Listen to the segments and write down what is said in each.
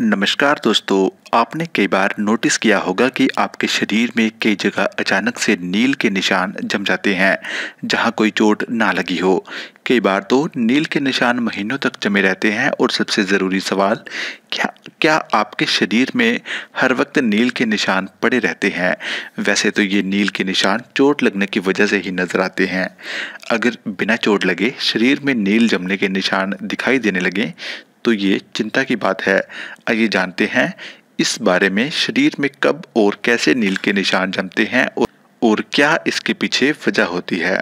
नमस्कार दोस्तों, आपने कई बार नोटिस किया होगा कि आपके शरीर में कई जगह अचानक से नील के निशान जम जाते हैं, जहाँ कोई चोट ना लगी हो। कई बार तो नील के निशान महीनों तक जमे रहते हैं और सबसे ज़रूरी सवाल, क्या क्या आपके शरीर में हर वक्त नील के निशान पड़े रहते हैं? वैसे तो ये नील के निशान चोट लगने की वजह से ही नज़र आते हैं। अगर बिना चोट लगे शरीर में नील जमने के निशान दिखाई देने लगे तो ये चिंता की बात है। आइए जानते हैं इस बारे में शरीर में कब और कैसे नील के निशान जमते हैं और, क्या इसके पीछे वजह होती है?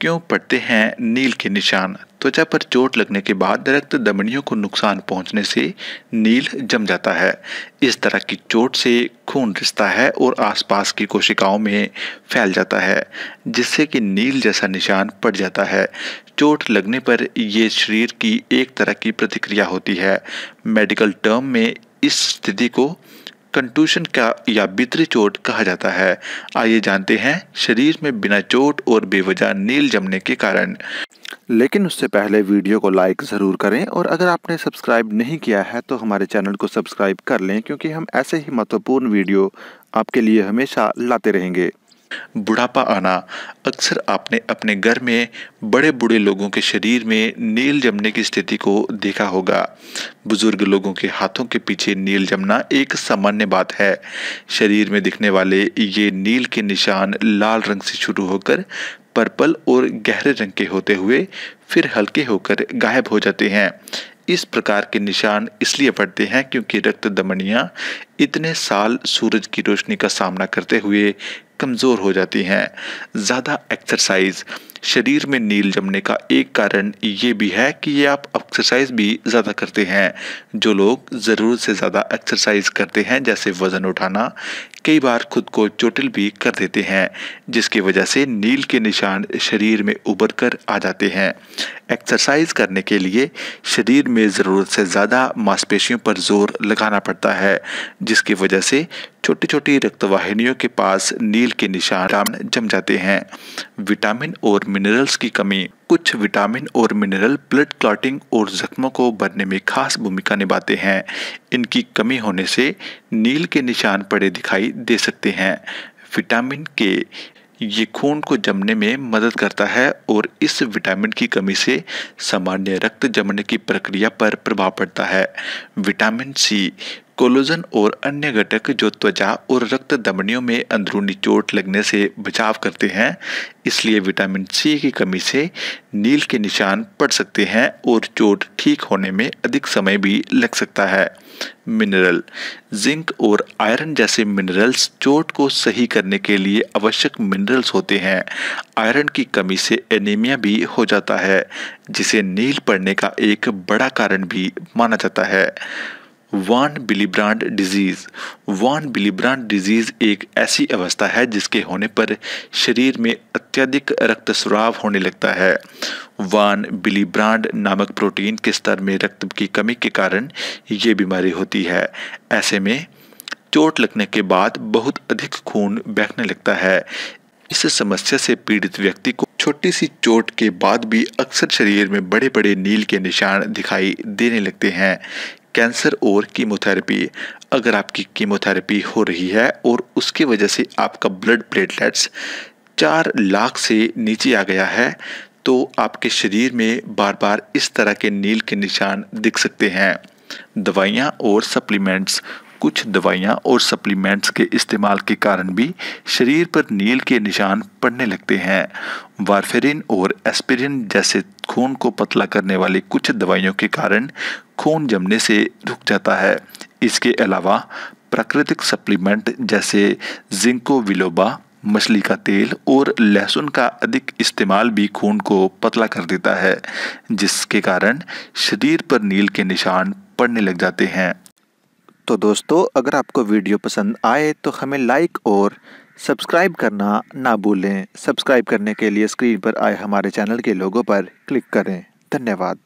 क्यों पड़ते हैं नील के निशान? त्वचा पर चोट लगने के बाद रक्त दमनियों को नुकसान पहुँचने से नील जम जाता है। इस तरह की चोट से खून रिश्ता है और आसपास की कोशिकाओं में फैल जाता है, जिससे कि नील जैसा निशान पड़ जाता है। चोट लगने पर यह शरीर की एक तरह की प्रतिक्रिया होती है। मेडिकल टर्म में इस स्थिति को कंटूशन का या बित्री चोट कहा जाता है। आइए जानते हैं, शरीर में बिना चोट और बेवजह नील जमने के कारण। लेकिन उससे पहले वीडियो को लाइक ज़रूर करें और अगर आपने सब्सक्राइब नहीं किया है तो हमारे चैनल को सब्सक्राइब कर लें, क्योंकि हम ऐसे ही महत्वपूर्ण वीडियो आपके लिए हमेशा लाते रहेंगे। बुढ़ापा आना अक्सर आपने अपने घर में बड़े बूढ़े लोगों के शरीर में नील जमने की स्थिति को देखा होगा। बुज़ुर्ग लोगों के हाथों के पीछे नील जमना एक सामान्य बात है। शरीर में दिखने वाले ये नील के निशान लाल रंग से शुरू होकर पर्पल और गहरे रंग के होते हुए फिर हल्के होकर गायब हो जाते हैं। इस प्रकार के निशान इसलिए पड़ते हैं क्योंकि रक्त दमनियाँ इतने साल सूरज की रोशनी का सामना करते हुए कमज़ोर हो जाती हैं। ज़्यादा एक्सरसाइज शरीर में नील जमने का एक कारण ये भी है कि ये आप एक्सरसाइज भी ज़्यादा करते हैं। जो लोग ज़रूरत से ज़्यादा एक्सरसाइज करते हैं, जैसे वज़न उठाना, कई बार खुद को चोटिल भी कर देते हैं, जिसकी वजह से नील के निशान शरीर में उभर कर आ जाते हैं। एक्सरसाइज करने के लिए शरीर में ज़रूरत से ज़्यादा मांसपेशियों पर ज़ोर लगाना पड़ता है, जिसकी वजह से छोटी छोटी रक्तवाहिनियों के पास नील के निशान जम जाते हैं। विटामिन और मिनरल्स की कमी। कुछ विटामिन और मिनरल ब्लड क्लॉटिंग और जख्मों को भरने में खास भूमिका निभाते हैं। इनकी कमी होने से नील के निशान पड़े दिखाई दे सकते हैं। विटामिन के ये खून को जमने में मदद करता है और इस विटामिन की कमी से सामान्य रक्त जमने की प्रक्रिया पर प्रभाव पड़ता है। विटामिन सी कोलोजन और अन्य घटक जो त्वचा और रक्त धमनियों में अंदरूनी चोट लगने से बचाव करते हैं, इसलिए विटामिन सी की कमी से नील के निशान पड़ सकते हैं और चोट ठीक होने में अधिक समय भी लग सकता है। मिनरल, जिंक और आयरन जैसे मिनरल्स चोट को सही करने के लिए आवश्यक मिनरल्स होते हैं। आयरन की कमी से एनीमिया भी हो जाता है, जिसे नील पड़ने का एक बड़ा कारण भी माना जाता है। वान बिलीब्रांड डिज़ीज़ वान बिलीब्रांड डिज़ीज़ एक ऐसी अवस्था है जिसके होने पर शरीर में अत्यधिक रक्त रक्तस्राव होने लगता है। वान बिलीब्रांड नामक प्रोटीन के स्तर में रक्त की कमी के कारण ये बीमारी होती है। ऐसे में चोट लगने के बाद बहुत अधिक खून बहने लगता है। इस समस्या से पीड़ित व्यक्ति को छोटी सी चोट के बाद भी अक्सर शरीर में बड़े बड़े नील के निशान दिखाई देने लगते हैं। कैंसर और कीमोथेरेपी, अगर आपकी कीमोथेरेपी हो रही है और उसकी वजह से आपका ब्लड प्लेटलेट्स चार लाख से नीचे आ गया है तो आपके शरीर में बार बार इस तरह के नील के निशान दिख सकते हैं। दवाइयाँ और सप्लीमेंट्स कुछ दवाइयाँ और सप्लीमेंट्स के इस्तेमाल के कारण भी शरीर पर नील के निशान पड़ने लगते हैं। वारफेरिन और एस्पिरिन जैसे खून को पतला करने वाली कुछ दवाइयों के कारण खून जमने से रुक जाता है। इसके अलावा प्राकृतिक सप्लीमेंट जैसे जिंको विलोबा, मछली का तेल और लहसुन का अधिक इस्तेमाल भी खून को पतला कर देता है, जिसके कारण शरीर पर नील के निशान पड़ने लग जाते हैं। तो दोस्तों, अगर आपको वीडियो पसंद आए तो हमें लाइक और सब्सक्राइब करना ना भूलें। सब्सक्राइब करने के लिए स्क्रीन पर आए हमारे चैनल के लोगों पर क्लिक करें। धन्यवाद।